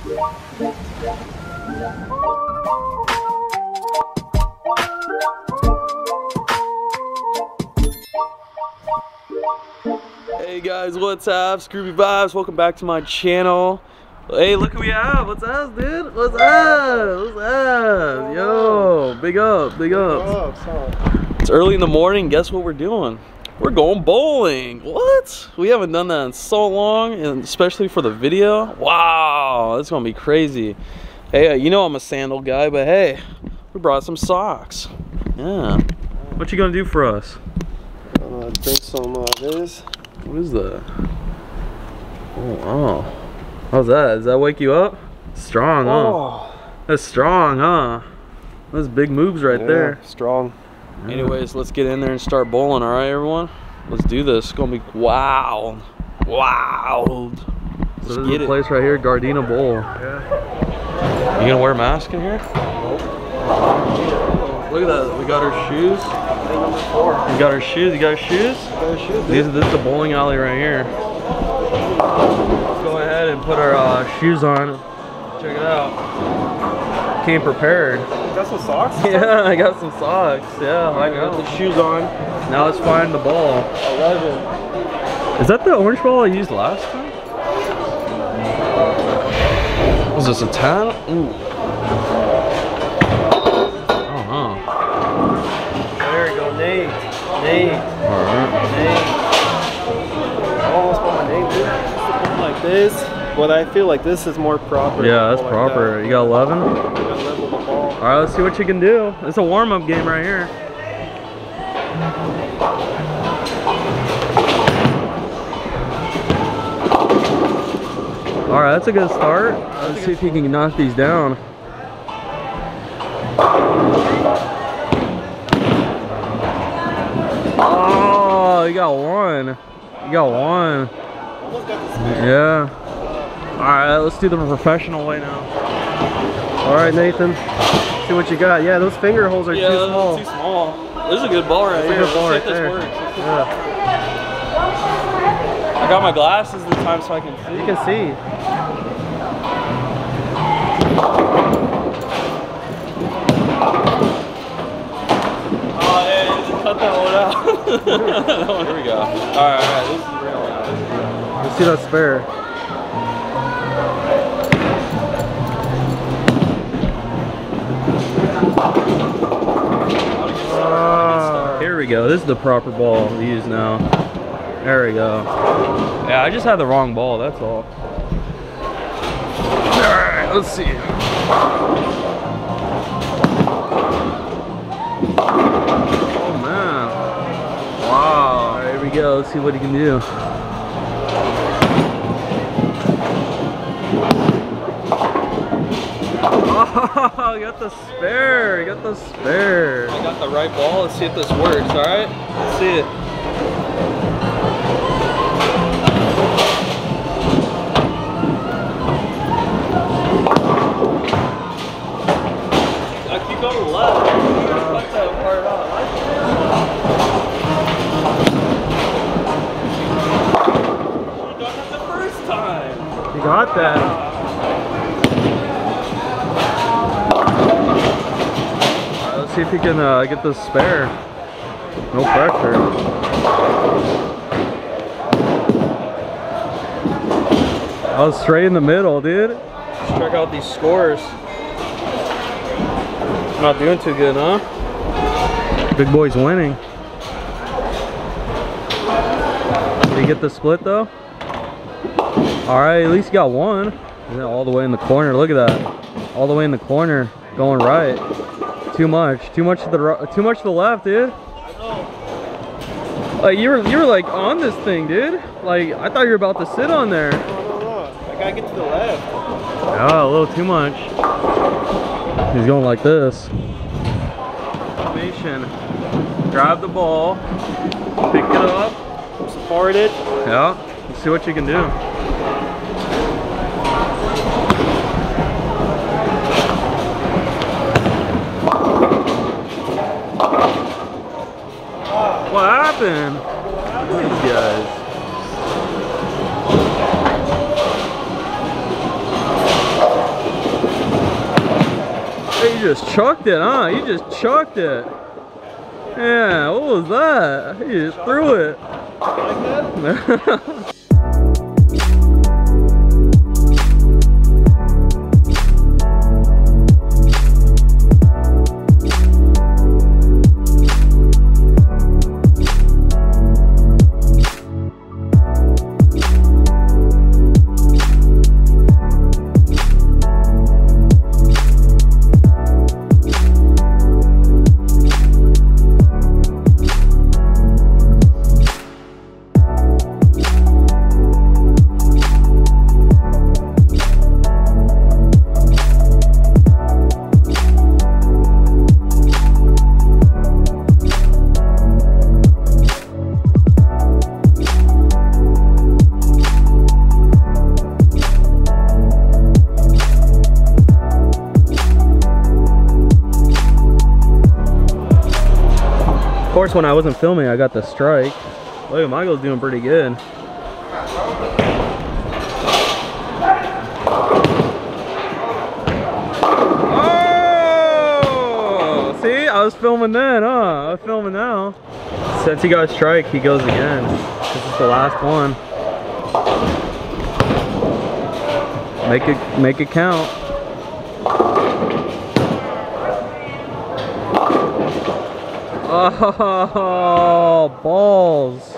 Hey guys, what's up? Scooby Vibes, welcome back to my channel. Hey, look who we have. What's up, dude? What's up? What's up? Yo, big up, big up. It's early in the morning. Guess what we're doing? We're going bowling. What? We haven't done that in so long, and especially for the video. Wow, that's gonna be crazy. Hey, uh, you know I'm a sandal guy, but hey, we brought some socks. Yeah. What you gonna do for us? I'm drink some uh, this. What is that? Oh, wow. How's that? Does that wake you up? Strong, huh? Oh, That's strong, huh? Those big moves right yeah, there. Strong. Anyways, let's get in there and start bowling, all right, everyone? Let's do this. It's gonna be wild. Wild. Let's So this get is the it. place right here, Gardena Bowl. Yeah. You gonna wear a mask in here? Look at that. We got our shoes. We got our shoes. You got our shoes? These are this is the bowling alley right here. Let's go ahead and put our uh, shoes on. Check it out. Came prepared. Got some socks? Yeah, I got some socks. Yeah, I got the shoes on. Now let's find the ball. 11. Is that the orange ball I used last time? Was this a 10? Ooh. Oh, huh. There you go, Nate. Nate. Alright. Nate. I almost spelled my name, dude. Like this. But I feel like this is more proper. Yeah, that's Like proper. that. You got 11? You gotta level the ball. Alright, let's see what you can do. It's a warm-up game right here. Alright, that's a good start. Let's see if he can knock these down. Oh, you got one. You got one. Almost got the speed. Yeah. Alright, let's do the professional way now. All right, Nathan. See what you got. Yeah, those finger holes are too small. too small. This is a good ball right here. good ball Let's right there. Yeah, I got my glasses this time so I can see. you can see. Oh, yeah, cut that one out. that one, here we go. Alright, alright, this is real. Let's see that spare. We go. This is the proper ball to use now. There we go. Yeah, I just had the wrong ball, that's all. Alright, let's see. Oh man. Wow. Alright, here we go. Let's see what he can do. Oh, you got the spare. You got the spare. I got the right ball. Let's see if this works, alright? Let's see it. I keep going to left. You gotta that part out. You done it the first time. You got that. See if he can uh, get this spare. No pressure. I was straight in the middle, dude. Let's check out these scores. Not doing too good, huh? Big boy's winning. Did he get the split though? Alright, at least he got one. All the way in the corner. Look at that. All the way in the corner, going right. Too much. Too much to the too much to the left, dude. Like you were you were like on this thing, dude. Like I thought you were about to sit on there. No, no, no. I gotta get to the left. Oh, a little too much. He's going like this. Formation. Grab the ball. Pick it up. Support it. Yeah. Let's see what you can do. happen? These guys. You just chucked it, huh? You just chucked it. Yeah, what was that? He just threw it. course, when I wasn't filming, I got the strike. Look, Michael's doing pretty good. Oh! See, I was filming then, huh? I'm filming now. Since he got a strike, he goes again. This is the last one. Make it, make it count. Oh, balls.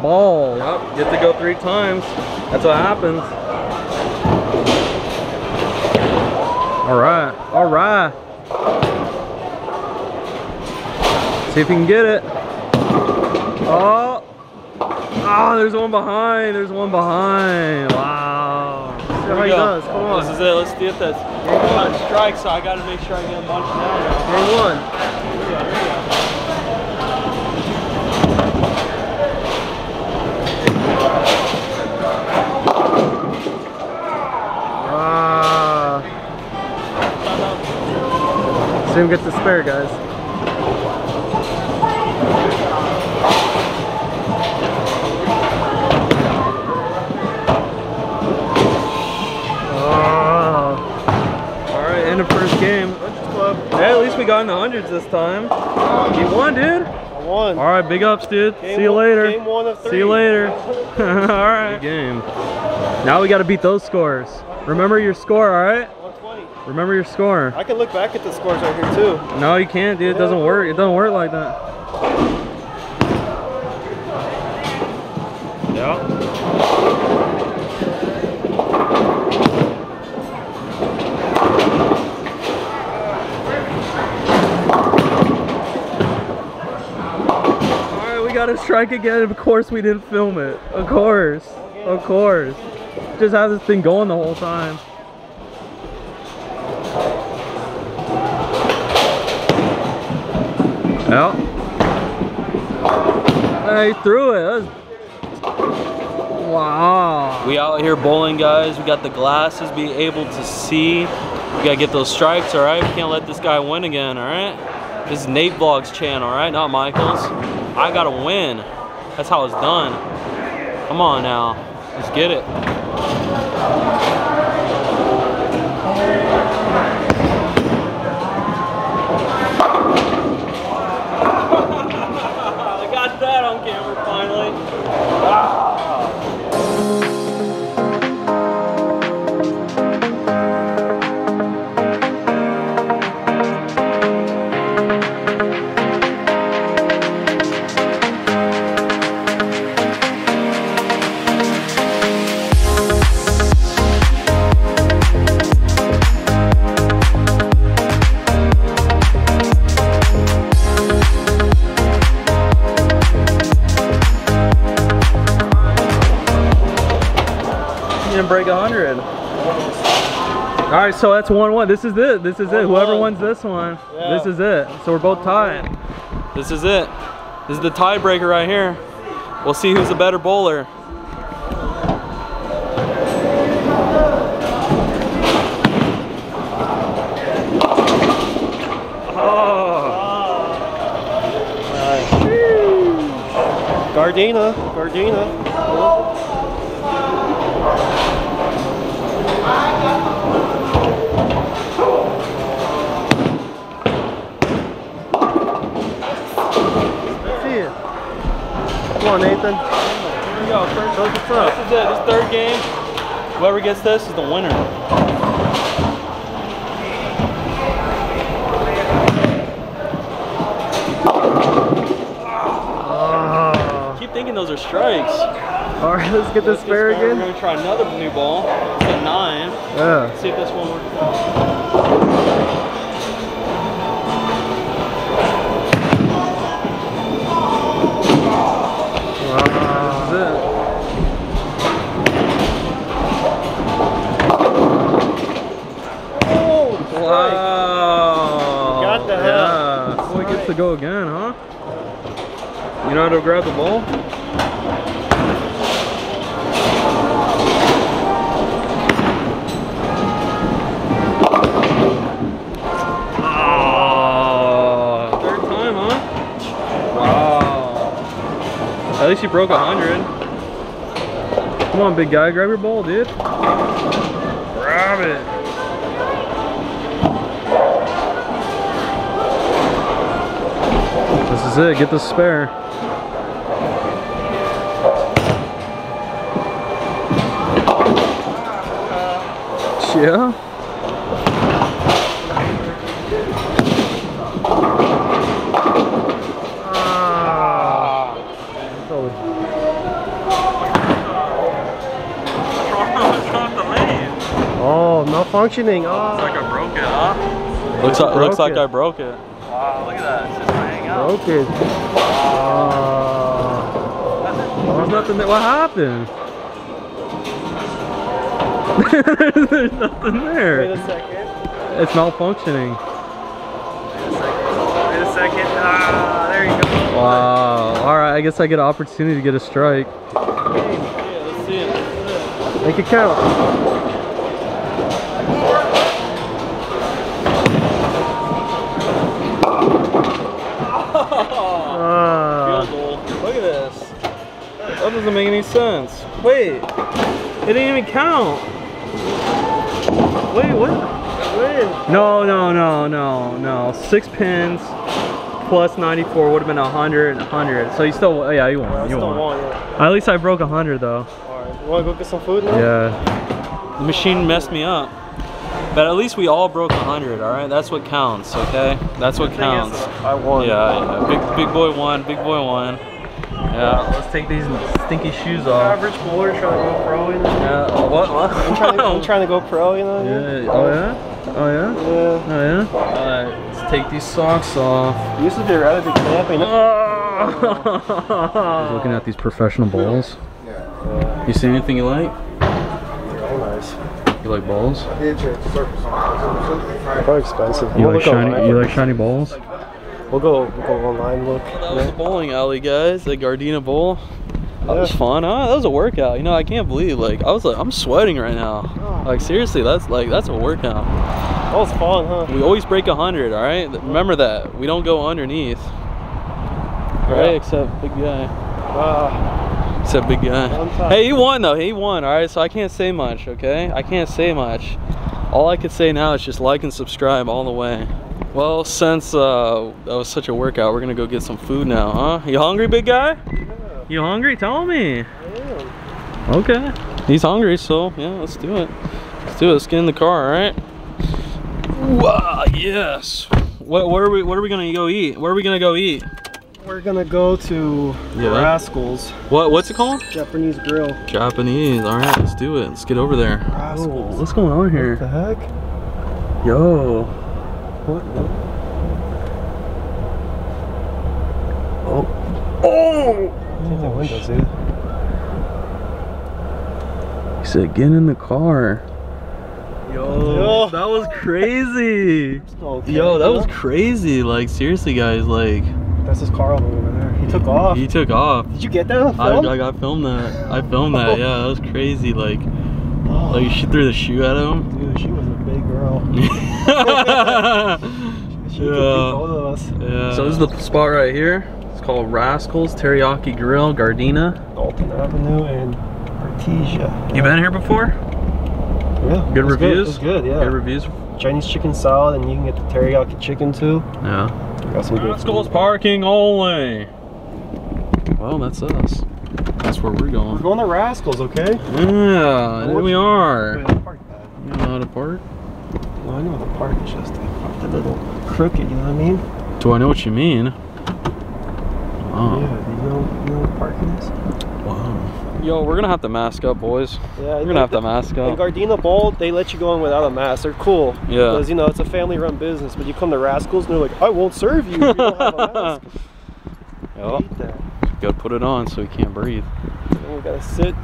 Balls. Yep, get to go three times. That's what happens. All right, all right. See if you can get it. Oh, oh, there's one behind. There's one behind. Wow. See how he does. Come on. This is it. Let's get this. Game one. strike, so I got to make sure I get a bunch now. Game one. See him get the spare, guys. Ah. All right, end of first game. Hey, at least we got in the hundreds this time. You won, dude. I won. All right, big ups, dude. Game See you one- later. Game one of three. See you later. all right. Good game. Now we got to beat those scores. Remember your score, all right? 120. Remember your score. I can look back at the scores right here too. No, you can't, dude. It doesn't work. It doesn't work like that. Yeah. Alright, we got to strike again. Of course, we didn't film it. Of course. Of course. Just have this thing going the whole time. Hey, he threw it. Wow. We out here bowling, guys. We got the glasses, be able to see. We gotta get those strikes, all right? We can't let this guy win again, all right? This is Nate Vlog's channel, all right? Not Michael's. I gotta win. That's how it's done. Come on now. Let's get it. I got that on camera finally. You right, so that's one one. This is it. This is it. Whoever One-one. wins this one, Yeah. this is it. So we're both tied. This is it. This is the tiebreaker right here. We'll see who's the better bowler. Gardena. Gardena. Something? Here we go. First, Tell us what's up. This is it. This third game. Whoever gets this is the winner. Oh. Keep thinking those are strikes. All right, let's get this Let's fair get We're again. gonna try another new ball. It's a nine. Yeah. Let's see if this one works. Go again, huh? You know how to grab the ball? Ah. Third time, huh? Wow. At least you broke a hundred. Come on, big guy, grab your ball, dude. Grab it. This is it. Get the spare. Yeah. Ah. Oh, malfunctioning. Oh, like I broke it, huh? Looks like, looks broke like it. I broke it. Wow, look at that. It's just hanging out. broke it. Ah. There's nothing there. What happened? There's nothing Wait there. a second. It's malfunctioning. Wait a second. Ah, there you go. Wow. All right. I guess I get an opportunity to get a strike. Yeah, let's see it. Make it count. Doesn't make any sense. Wait. It didn't even count. Wait, what? Win. No, no, no, no, no. Six pins plus 94 would have been 100, 100. So you still, oh, yeah, you won. I You still won. won, yeah. At least I broke 100 though. Alright, you wanna go get some food now? Yeah. The machine messed me up. But at least we all broke 100, all right? That's what counts, okay? That's what Thing is, counts. I won. Yeah, yeah. Big, big boy won. Big boy won. Yeah. Let's take these stinky shoes off. Average bowler trying to go pro, you know? Yeah. Oh, what? What? I'm trying, to, I'm trying to go pro, you know? what I mean? Yeah. Oh yeah. Oh yeah. Yeah. Oh yeah. All right. Let's take these socks off. Used to be rather big camping. Looking at these professional balls. Yeah. You see anything you like? They're all nice. You like balls? They're probably expensive. You like shiny? You like shiny balls? We'll go, we'll go online, look. That was the bowling alley, guys. The Gardena Bowl. That was fun, huh? That was a workout. You know, I can't believe, like, I was like, I'm sweating right now. Oh. Like, seriously, that's like, that's a workout. That was fun, huh? We always break a hundred, all right? Remember that. We don't go underneath. Right? Yeah. Except big guy. Ah, Except big guy. Hey, he won though. He won. All right, so I can't say much. Okay, I can't say much. All I could say now is just like and subscribe all the way. Well, since uh, that was such a workout, we're gonna go get some food now, huh? You hungry, big guy? You hungry? Tell me. Okay. He's hungry, so yeah, let's do it. Let's do it. Let's get in the car, all right? Wow, yes. What, what are we? What are we gonna go eat? Where are we gonna go eat? We're gonna go to Yeah. Rascals What? What's it called? Japanese Grill. Japanese. All right, let's do it. Let's get over there. Rascals. what's going on here? What the heck? Yo. Oh. Oh. Take the windows, dude. He said, "Get in the car." Yo, Yo. that was crazy. Okay, Yo, that was crazy. Like seriously, guys. Like That's his car over there. He took off. He took off. Did you get that on I, film? I got filmed that. I filmed that. Oh. Yeah, that was crazy. Like, oh, like she threw the shoe at him. dude, she was a big girl. She could beat Yeah. both of us. Yeah. So this is the spot right here. It's called Rascals Teriyaki Grill, Gardena. Dalton Avenue and Artesia. You been here before? Yeah. Good it reviews. It was good, yeah. Good reviews. Chinese chicken salad, and you can get the teriyaki chicken too. Yeah. Got some good Rascals food. parking only. Well, that's us. that's where we're going. We're going. going to Rascals, okay? Yeah, there we are. Wait, park that. You know how to park? No, I know the park is just a little crooked, you know what I mean? Do I know what you mean? Wow. Yeah, you know, you know what parking is? Wow. Yo, we're gonna have to mask up, boys. Yeah, We're gonna have to mask up. In. Gardena Bowl, they let you go in without a mask. They're cool. Yeah. Because, you know, it's a family run business. But you come to Rascals and they're like, I won't serve you if you don't have a mask. I Yup. hate. Gotta put it on so we can't breathe. And we gotta sit.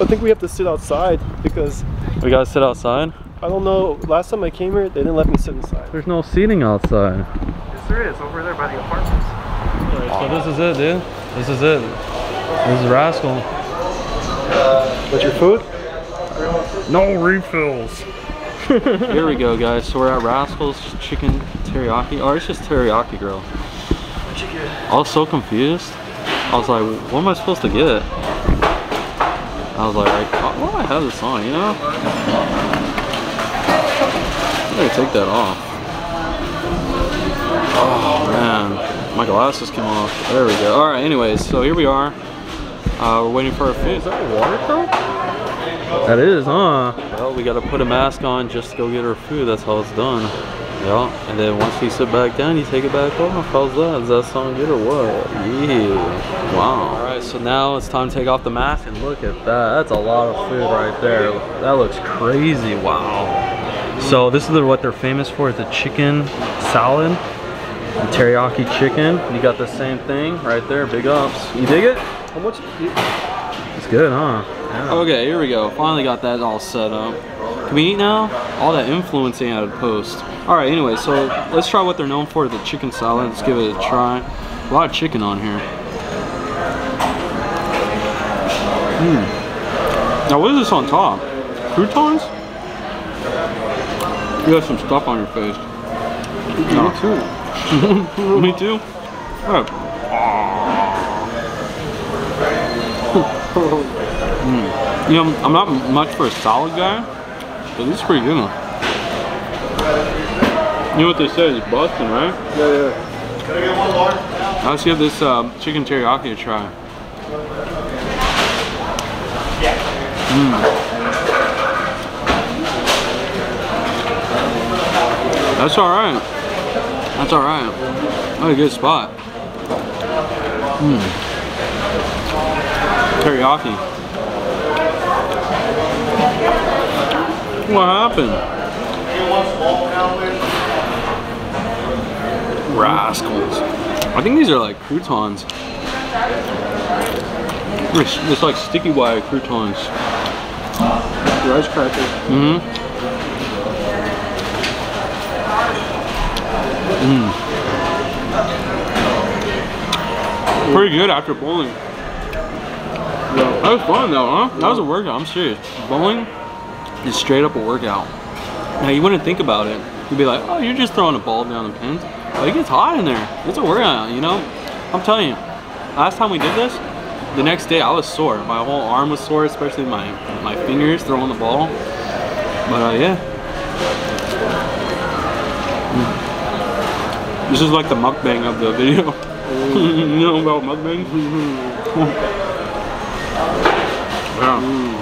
I think we have to sit outside because We gotta sit outside. I don't know. Last time I came here, they didn't let me sit inside. There's no seating outside. Yes, there is over there by the apartments. Alright, so this is it, dude. This is it. This is Rascal. What's your food? No refills. Here we go, guys. So we're at Rascal's Chicken Teriyaki. Oh, it's just teriyaki grill. What'd you get? I was so confused. I was like, what am I supposed to get? I was like, why do I have this on, you know? I gotta take that off. Oh, man. My glasses came off. There we go. Alright, anyways, so here we are. Uh, we're waiting for our food. Is that a water truck? That is, huh? Well, we gotta put a mask on just to go get our food. That's how it's done. Yeah, and then once we sit back down, you take it back off. How's that? Does that sound good or what? Yeah. Wow. All right, so now it's time to take off the mask and look at that. That's a lot of food right there. That looks crazy. Wow. So this is what they're famous for. It's a chicken salad, teriyaki chicken. You got the same thing right there. Big ups. You dig it? How much? It's good, huh? Okay, here we go. Finally got that all set up. Can we eat now? All that influencing out of post. All right, anyway, so let's try what they're known for, the chicken salad. Let's give it a try. A lot of chicken on here. Hmm. Now, what is this on top? Croutons? You got some stuff on your face. Me too. Me too? Oh. Mm. You know, I'm not much for a salad guy, but this is pretty good. One. You know what they say is Boston, right? Yeah, yeah. Now let's give this uh, chicken teriyaki a try. Mm. That's all right. That's all right. That's a good spot. Mm. Teriyaki. What happened? Rascals. I think these are like croutons. It's, it's like sticky wire croutons. Rice crackers. Mm-hmm. Mm. Pretty good after bowling. That was fun though, huh? That was a workout, I'm serious. Bowling is straight up a workout. Now you wouldn't think about it. You'd be like, oh, you're just throwing a ball down the pins. But it gets hot in there. It's a workout, you know? I'm telling you, last time we did this, the next day I was sore. My whole arm was sore, especially my, my fingers throwing the ball. But uh, yeah. This is like the mukbang of the video. Mm. you know about mukbang? Mm-hmm. yeah. Mm.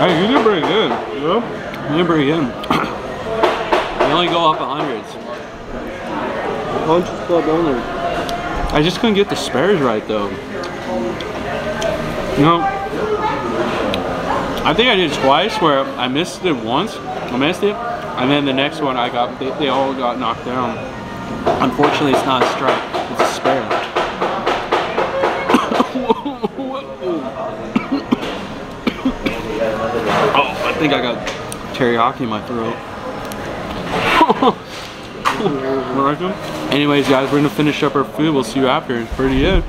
Hey, you did pretty good. Yeah. You did pretty good. you only go up in hundreds. Punch club only. I just couldn't get the spares right though. You know, I think I did twice where I missed it once. I missed it, and then the next one I got, they, they all got knocked down. Unfortunately, it's not a strike, it's a spare. oh, I think I got teriyaki in my throat. Anyways, guys, we're gonna finish up our food. We'll see you after. It's pretty good.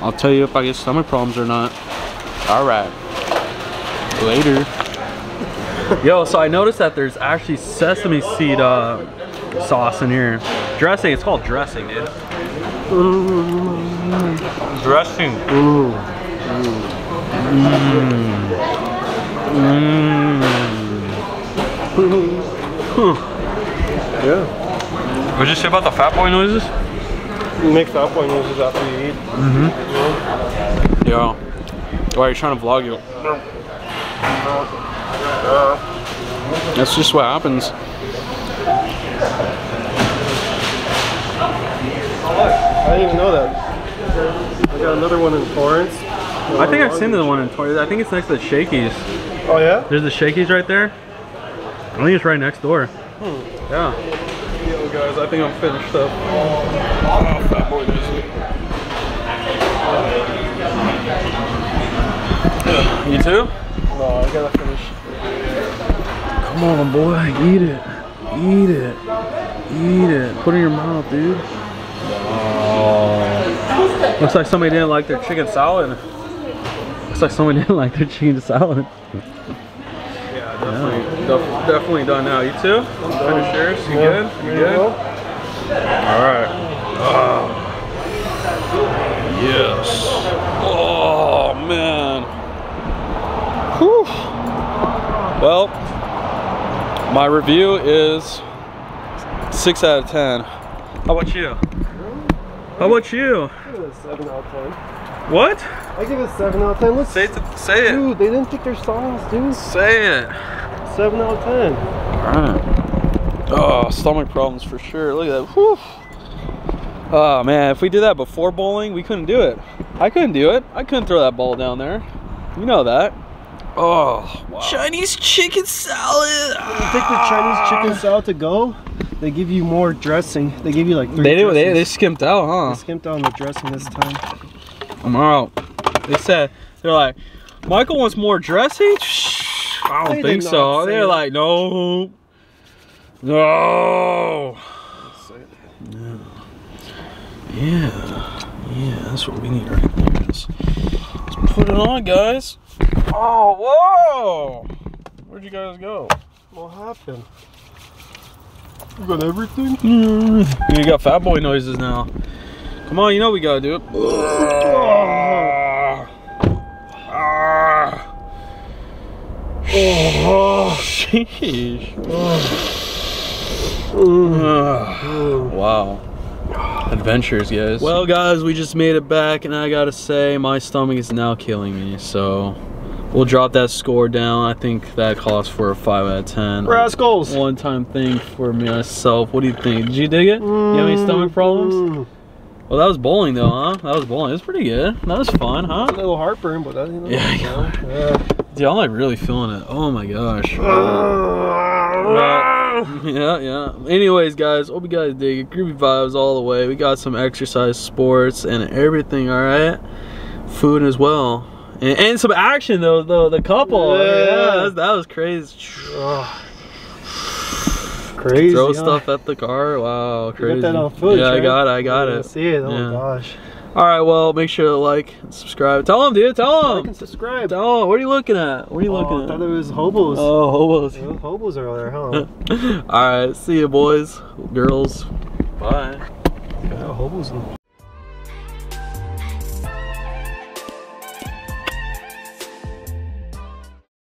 I'll tell you if I get stomach problems or not. All right. Later. Yo, so I noticed that there's actually sesame seed uh, sauce in here. Dressing. It's called dressing, dude. Dressing. Mm. Mm. Yeah. What'd you say about the fat boy noises? You make fat boy noises after you eat. Yeah. Why are you trying to vlog you? That's just what happens. I didn't even know that. I got another one in Florence. I think I've seen the one in Torrey. I think it's next to the Shakey's. Oh yeah? There's the Shakey's right there. I think it's right next door. Hmm. Yeah. Yo guys, I think I'm finished up. Oh, fat boy You too? No, I gotta finish. Come on, boy, eat it. Eat it. Eat it. Put it in your mouth, dude. Oh. Looks like somebody didn't like their chicken salad. Looks like somebody didn't like their chicken salad. Yeah, Yeah, def- definitely done now. You too? Finish yours? You good? You good? Alright. Oh. Yes. Oh, man. Whew. Well, my review is 6 out of 10. How about you? How about you? I give it a 7 out of 10. What? I give it a 7 out of 10. Let's Say it. Say it. Dude, they didn't pick their songs, dude. Say it. 7 out of 10. Alright. Oh, stomach problems for sure. Look at that. Whew. Oh man, if we did that before bowling, we couldn't do it. I couldn't do it. I couldn't throw that ball down there. You know that. Oh, wow. Chinese chicken salad. You take the Chinese chicken ah. salad to go, they give you more dressing. They give you like three They did. They, they skimped out, huh? They skimped on the dressing this time. I'm out. They said they're like, Michael wants more dressing. I don't They think so. They're that. like, no, no. Yeah, yeah, that's what we need right there. Let's, let's put it on, guys. Oh, whoa! Where'd you guys go? What happened? You got everything? Mm. You got fat boy noises now. Come on, you know we gotta do it. Oh, sheesh. Wow. Adventures, guys. Well, guys, we just made it back, and I gotta say, my stomach is now killing me. So, we'll drop that score down. I think that calls for a 5 out of 10. Rascals! One time thing for myself. What do you think? Did you dig it? You have any stomach problems? Mm, Well, that was bowling, though, huh? That was bowling. It was pretty good. That was fun, huh? A little heartburn, but that, you know. Yeah, yeah. Dude, I'm like really feeling it. Oh my gosh. yeah, yeah. Anyways, guys, hope you guys dig it. Groovy vibes all the way. We got some exercise, sports, and everything. All right, food as well, and, and some action though. Though the couple, yeah, Yeah. that, was, that was crazy. Crazy. Throw huh? stuff at the car. Wow, You crazy. got that on footage, yeah, I got it. I got Yeah, it. See it? Oh Yeah. my gosh. All right, well, make sure to like, and subscribe. Tell them, dude. Tell Like them. and subscribe. Tell them. What are you looking at? What are you Oh, looking I thought at? it was hobos. Oh, hobos. Yeah, hobos are there, huh? All right, see you, boys, girls. Bye. yeah, hobos.